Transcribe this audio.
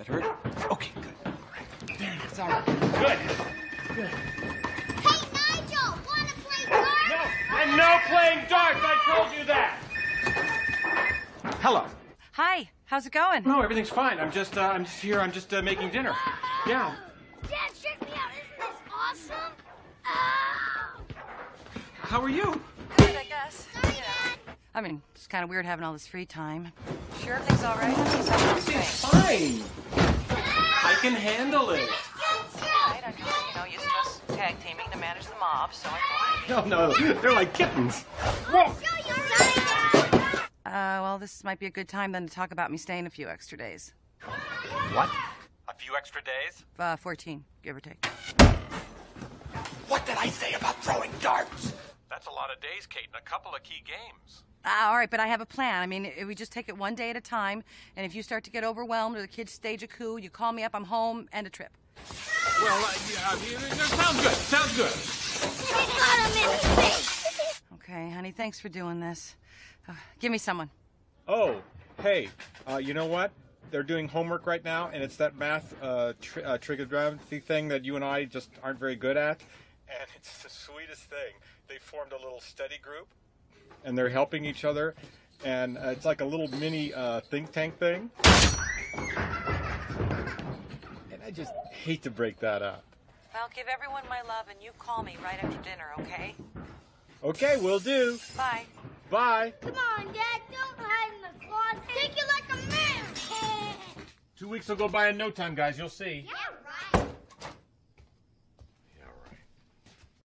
That hurt? Okay, good. All right. There it is. All right. Good. Good. Hey, Nigel, wanna play darts? No, I'm no playing darts. I told you that. Hello. Hi, how's it going? No, everything's fine. I'm just, uh, I'm just here. I'm just uh, making dinner. Yeah. Dad, check me out. Isn't this awesome? Oh. How are you? Good, I guess. Sorry, Dad. I mean, it's kind of weird having all this free time. Sure, everything's all right. Fine. I can handle it. Right, I'm just, you know, used to us tag teaming to manage the mob, so I No, no, they're like kittens. Show you, Sorry, Dad. thought, uh, well, this might be a good time then to talk about me staying a few extra days. What? A few extra days? Uh, 14, give or take. What did I say about throwing darts? That's a lot of days, Kate, and a couple of key games. Uh, all right, but I have a plan. I mean, we just take it one day at a time, and if you start to get overwhelmed or the kids stage a coup, you call me up, I'm home, end a trip. Well, uh, yeah, yeah, sounds good. Sounds good. I got him in the face. Okay, honey, thanks for doing this. Uh, give me someone. Oh, hey, uh, you know what? They're doing homework right now, and it's that math uh, tr- uh, trigonometry thing that you and I just aren't very good at. And it's the sweetest thing. They formed a little study group, and they're helping each other, and uh, it's like a little mini uh, think tank thing. And I just hate to break that up. I'll give everyone my love, and you call me right after dinner, okay? Okay, we will do. Bye. Bye. Come on, Dad. Don't hide in the closet. Take it like a man. Two weeks will go by in no time, guys. You'll see. Yeah.